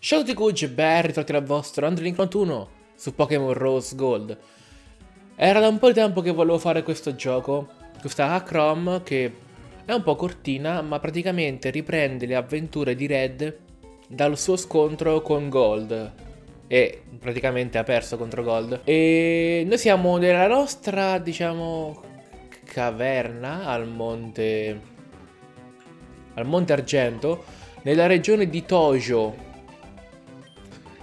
Ciao a tutti Gucci, ben ritrovati dal vostro Andrelink91 su Pokémon Rose Gold. Era da un po' di tempo che volevo fare questo gioco, questa Acrom che è un po' cortina ma praticamente riprende le avventure di Red dal suo scontro con Gold e praticamente ha perso contro Gold. E noi siamo nella nostra, diciamo, caverna al monte al monte Argento nella regione di Tojo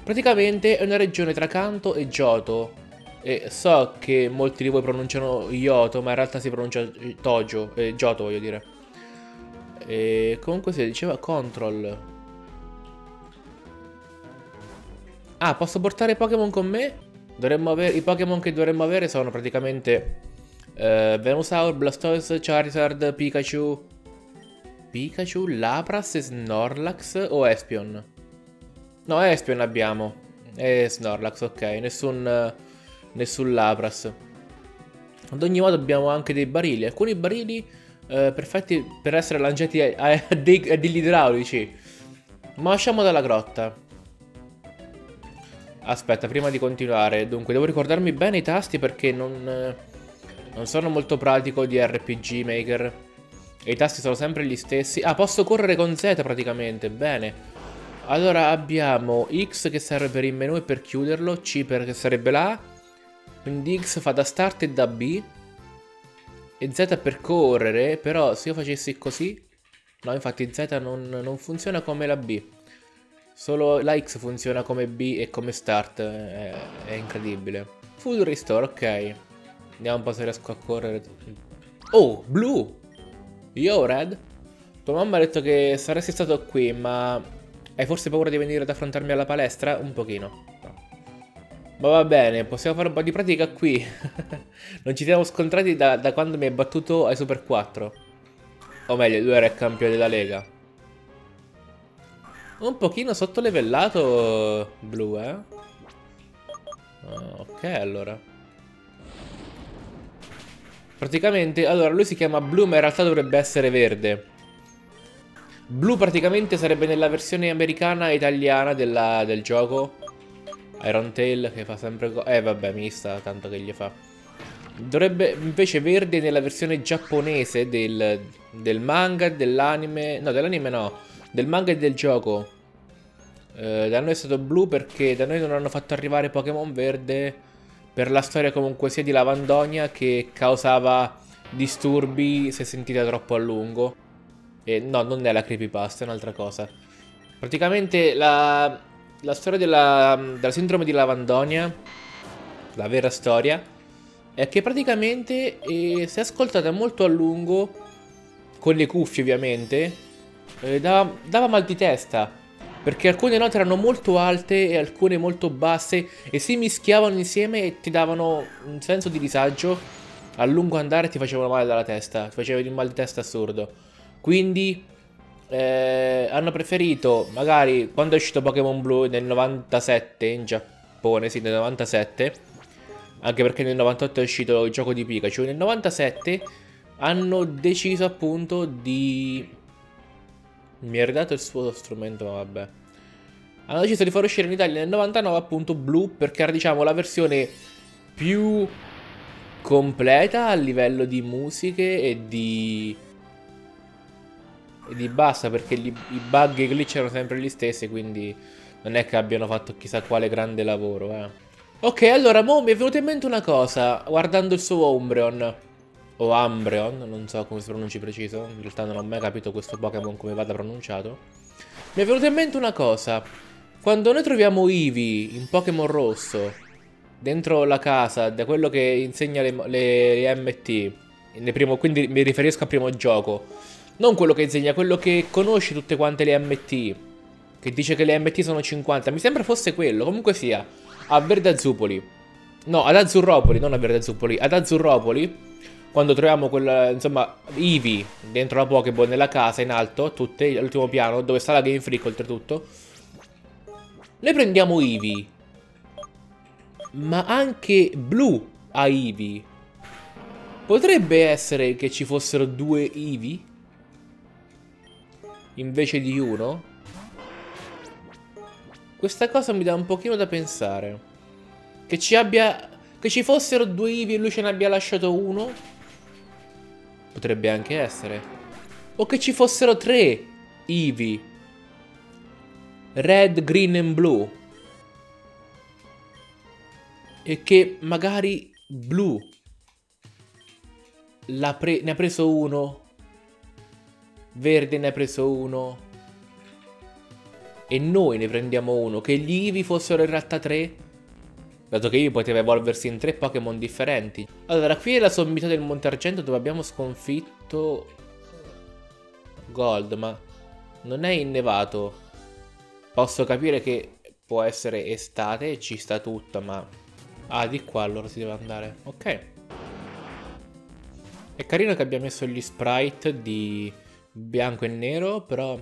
Praticamente è una regione tra Kanto e Johto. E so che molti di voi pronunciano Yoto, ma in realtà si pronuncia Tojo, eh, Johto voglio dire. E comunque si diceva Control. Ah, posso portare Pokémon con me? Avere, I Pokémon che dovremmo avere sono praticamente uh, Venusaur, Blastoise, Charizard, Pikachu, Pikachu, Lapras, Snorlax o Espion? No, Espion abbiamo. E Snorlax, ok. Nessun, nessun Lapras. Ad ogni modo abbiamo anche dei barili. Alcuni barili eh, perfetti per essere lanciati a, a, a, degli idraulici. Ma lasciamo dalla grotta. Aspetta, prima di continuare. Dunque, devo ricordarmi bene i tasti perché non, non sono molto pratico di RPG Maker. E i tasti sono sempre gli stessi. Ah, posso correre con Z praticamente. Bene. Allora abbiamo X che serve per il menu e per chiuderlo, C perché sarebbe la quindi X fa da start e da B, e Z per correre, però se io facessi così, no infatti Z non, non funziona come la B, solo la X funziona come B e come start, è, è incredibile. Full restore, ok, vediamo un po' se riesco a correre. Oh, blu! Yo, Red! Tua mamma ha detto che saresti stato qui, ma hai forse paura di venire ad affrontarmi alla palestra? Un pochino. No. Ma va bene, possiamo fare un po' di pratica qui. non ci siamo scontrati da, da, quando mi hai battuto ai Super 4. O meglio, lui era il campione della Lega. Un pochino sottolevellato blu, eh? ok, allora. Praticamente, allora, lui si chiama blu, ma in realtà dovrebbe essere verde. Blu praticamente sarebbe nella versione americana e italiana della, del gioco. Iron Tail che fa sempre... Eh vabbè, mista, tanto che gli fa. Dovrebbe invece verde nella versione giapponese del, del manga, dell'anime... No, dell'anime no. Del manga e del gioco. Eh, da noi è stato blu perché da noi non hanno fatto arrivare Pokémon verde per la storia comunque sia di Lavandonia che causava disturbi se sentita troppo a lungo. Eh, no, non è la creepypasta, è un'altra cosa. Praticamente la, la storia della, della sindrome di Lavandonia, la vera storia, è che praticamente eh, se ascoltata molto a lungo, con le cuffie ovviamente, eh, dava, dava mal di testa. Perché alcune note erano molto alte e alcune molto basse e si mischiavano insieme e ti davano un senso di disagio. A lungo andare ti facevano male dalla testa, ti facevano un mal di testa assurdo. Quindi eh, hanno preferito, magari quando è uscito Pokémon Blue nel 97 in Giappone, sì nel 97, anche perché nel 98 è uscito il gioco di Pikachu, nel 97 hanno deciso appunto di... Mi ha ridato il suo strumento, ma vabbè. Hanno deciso di far uscire in Italia nel 99 appunto Blue perché era diciamo la versione più completa a livello di musiche e di e di basta perché gli, i bug e i glitch erano sempre gli stessi quindi non è che abbiano fatto chissà quale grande lavoro eh. Ok allora mo mi è venuta in mente una cosa guardando il suo Umbreon o Umbreon non so come si pronunci preciso in realtà non ho mai capito questo Pokémon come vada pronunciato mi è venuta in mente una cosa quando noi troviamo Eevee in Pokémon rosso dentro la casa da quello che insegna le, le, le MT primo, quindi mi riferisco al primo gioco non quello che insegna, quello che conosce tutte quante le MT. Che dice che le MT sono 50. Mi sembra fosse quello. Comunque sia, a Verde Azzupoli. No, ad Azzurropoli, non a Verde Azzupoli. Ad Azzurropoli, quando troviamo quella, insomma, Eevee dentro la Pokéball nella casa in alto, tutte, all'ultimo piano, dove sta la Game Freak oltretutto. Noi prendiamo Eevee. Ma anche Blue ha Eevee. Potrebbe essere che ci fossero due Eevee? Invece di uno? Questa cosa mi dà un pochino da pensare. Che ci abbia... Che ci fossero due Ivi e lui ce ne abbia lasciato uno. Potrebbe anche essere. O che ci fossero tre Ivi. Red, green e blue. E che magari blu ne ha preso uno. Verde ne ha preso uno. E noi ne prendiamo uno. Che gli Eevee fossero in realtà tre. Dato che Eevee poteva evolversi in tre Pokémon differenti. Allora, qui è la sommità del Monte Argento dove abbiamo sconfitto... Gold, ma non è innevato. Posso capire che può essere estate e ci sta tutta, ma... Ah, di qua allora si deve andare. Ok. È carino che abbia messo gli sprite di bianco e nero, però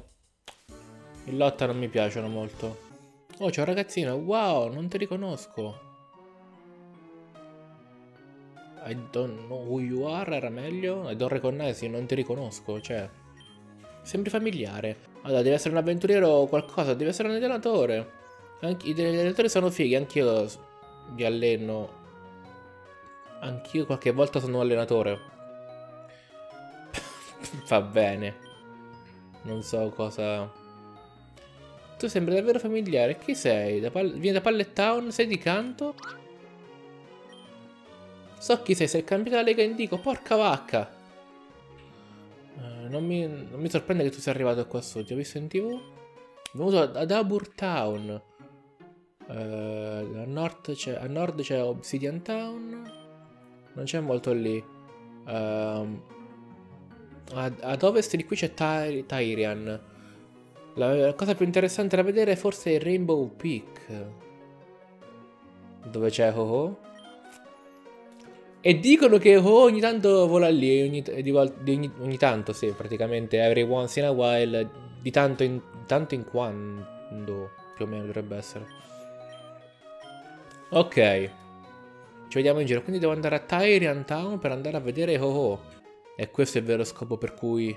in lotta non mi piacciono molto. Oh, c'è un ragazzino. Wow, non ti riconosco. I don't know who you are, era meglio. I don't recognize non ti riconosco, cioè... Sembri familiare. Allora, deve essere un avventuriero o qualcosa, deve essere un allenatore. Anche, I allenatori sono fighi, anch'io vi alleno. Anch'io qualche volta sono un allenatore. Va bene. Non so cosa... Tu sembri davvero familiare. Chi sei? Da Vieni da Pallet Town? Sei di canto? So chi sei, sei campione della Lega Indico. Porca vacca! Uh, non, mi, non, mi, sorprende che tu sia arrivato qua su. Ti ho visto in tv? Venuto ad Abur Town. Uh, a nord c'è Obsidian Town. Non c'è molto lì. Uh, ad, ad, ovest di qui c'è Ty Tyrian. La cosa più interessante da vedere forse è Rainbow Peak. Dove c'è Ho-Ho. E dicono che Ho ogni tanto vola lì, ogni, di, ogni, ogni, tanto, sì, praticamente, every once in a while, di tanto in, tanto in quando, più o meno dovrebbe essere. Ok. Ci vediamo in giro, quindi devo andare a Tyrian Town per andare a vedere Ho-Ho. E questo è il vero scopo per cui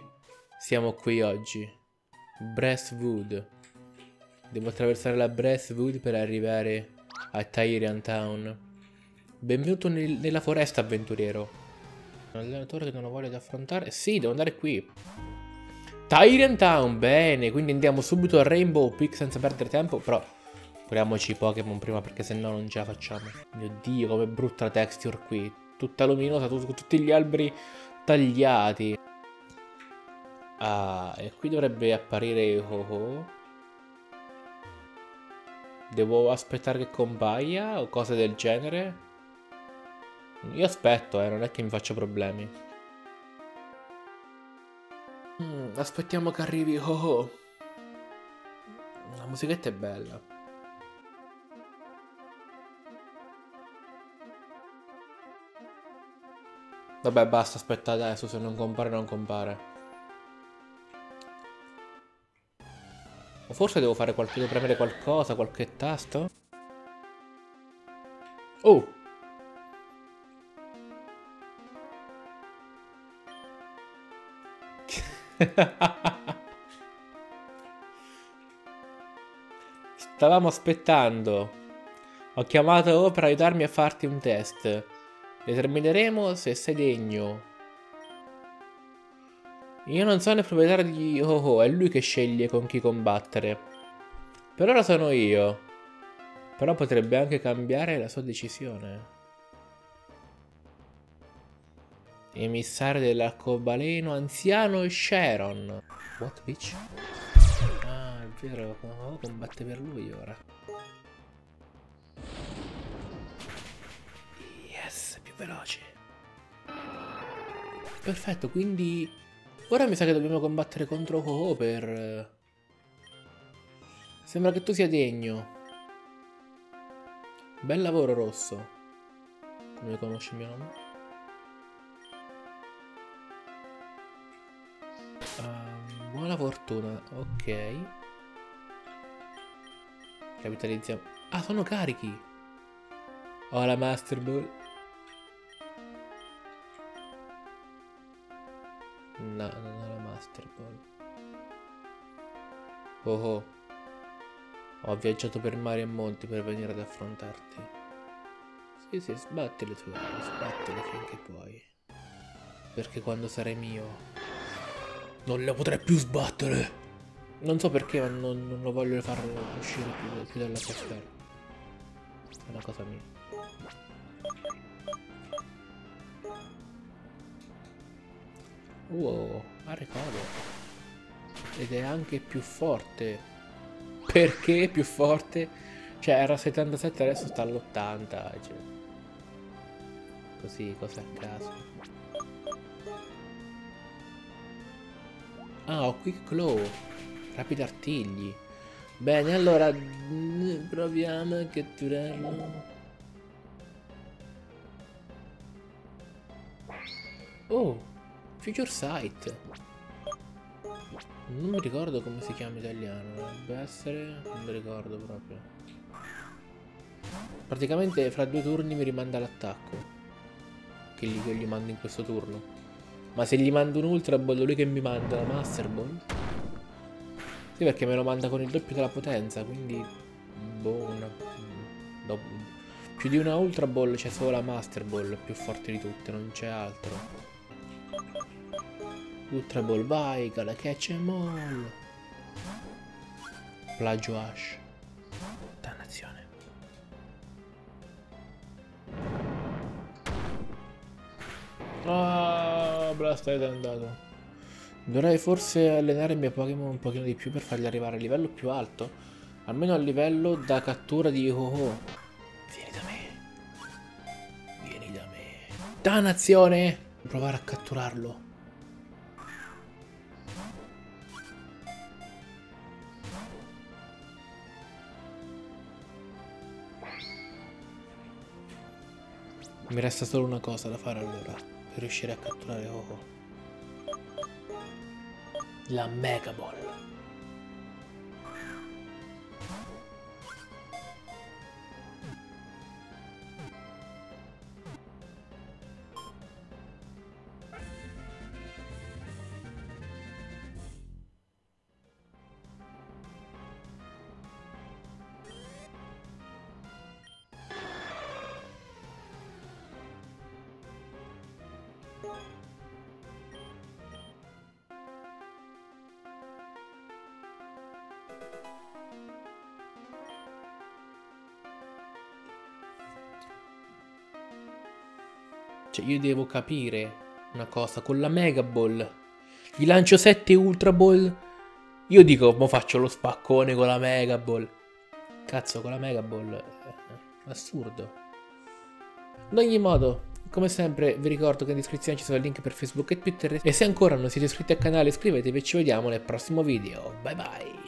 siamo qui oggi. Breastwood. Devo attraversare la Breastwood per arrivare a Tyrian Town. Benvenuto nel, nella foresta, avventuriero. Un allenatore che non ho voglia di affrontare. Sì, devo andare qui. Tyrian Town, bene. Quindi andiamo subito a Rainbow Peak senza perdere tempo. Però curiamoci i Pokémon prima perché sennò non ce la facciamo. Mio Dio, come brutta la texture qui. Tutta luminosa, tutti gli alberi tagliati. Ah, e qui dovrebbe apparire Ho-Ho. Devo aspettare che compaia o cose del genere? Io aspetto, eh, non è che mi faccio problemi. Mm, aspettiamo che arrivi Ho-Ho. La musichetta è bella. Vabbè, basta, aspetta adesso, se non compare non compare. O forse devo fare qualche... devo premere qualcosa, qualche tasto? Oh! Stavamo aspettando. Ho chiamato O per aiutarmi a farti un test. Determineremo se sei degno. Io non sono il proprietario di Ho-Ho, è lui che sceglie con chi combattere. Per ora sono io. Però potrebbe anche cambiare la sua decisione. Emissario dell'arcobaleno anziano Sharon. What, bitch? Ah, è vero, oh, combatte per lui ora. Veloce. Perfetto, quindi Ora mi sa che dobbiamo combattere contro Ho per... Sembra che tu sia degno. Bel lavoro, Rosso. Come conosci mio nome? Um, buona fortuna. Ok. Capitalizziamo. Ah, sono carichi. Ho la Master Ball. No, non ho la Master Ball. Oh oh. Ho viaggiato per mari e monti per venire ad affrontarti. Sì, sì, sbatti le tue ali, sbattile finché puoi. Perché quando sarai mio... Non le potrai più sbattere! Non so perché, ma non, non lo voglio far uscire più, più dalla sua sfera. È una cosa mia. Wow, ha ricordo. Ed è anche più forte. Perché più forte? Cioè era 77 adesso sta all'80. Cioè. Così, cose a caso. Ah, ho Quick Claw. Rapid artigli. Bene, allora proviamo a catturarlo. Oh, Future Sight. Non mi ricordo come si chiama in italiano. Dovrebbe essere... Non mi ricordo proprio. Praticamente fra due turni mi rimanda l'attacco. Che gli, che gli mando in questo turno. Ma se gli mando un Ultra Ball, lui che mi manda la Master Ball? Sì, perché me lo manda con il doppio della potenza, quindi... Boh, una... Dopo... Più di una Ultra Ball c'è solo la Master Ball, più forte di tutte, non c'è altro. Ultra Ball, vai, Gala Catch em all. Plagio Ash. Dannazione. Ah, Blast è andato. Dovrei forse allenare i miei Pokémon un pochino di più per farli arrivare a livello più alto. Almeno a livello da cattura di Ho-Oh. Vieni da me. Vieni da me. Dannazione! Provare a catturarlo. Mi resta solo una cosa da fare allora, per riuscire a catturare Ho-Oh la Mega Ball. Cioè, io devo capire una cosa. Con la Mega Ball gli lancio 7 Ultra Ball. Io dico, mo faccio lo spaccone con la Mega Ball. Cazzo, con la Mega Ball. Eh, assurdo. Ad ogni modo, come sempre vi ricordo che in descrizione ci sono il link per Facebook e Twitter. E se ancora non siete iscritti al canale iscrivetevi e ci vediamo nel prossimo video. Bye bye.